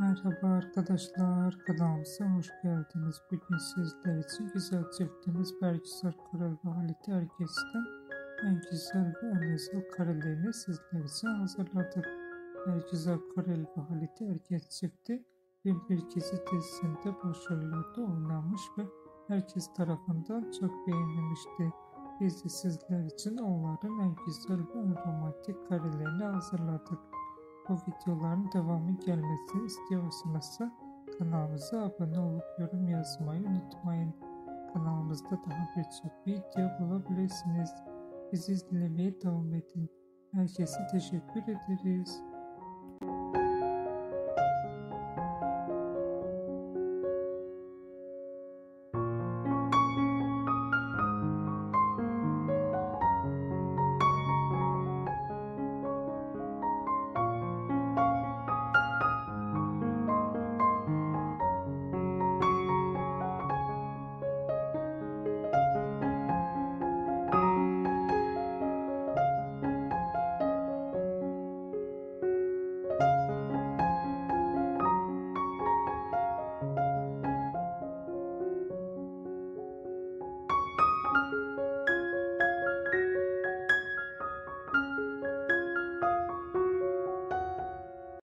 Merhaba arkadaşlar, kanalımıza hoş geldiniz. Bugün sizler için güzel çiftimiz Bergüzar Karel ve Halit Erges'ten en güzel ve en özel karelerini sizler için hazırladık. Bergüzar Karel ve Halit Erges çifti bir Gezi dizisinde başarılarda oynamış ve herkes tarafından çok beğenilmişti. Biz de sizler için onların en güzel ve en romantik karelerini hazırladık. Bu videoların devamı gelmesini istiyorsanız kanalımıza abone olup yorum yazmayı unutmayın. Kanalımızda daha birçok video bulabilirsiniz. Bizi izlemeye devam edin. Herkese teşekkür ederiz.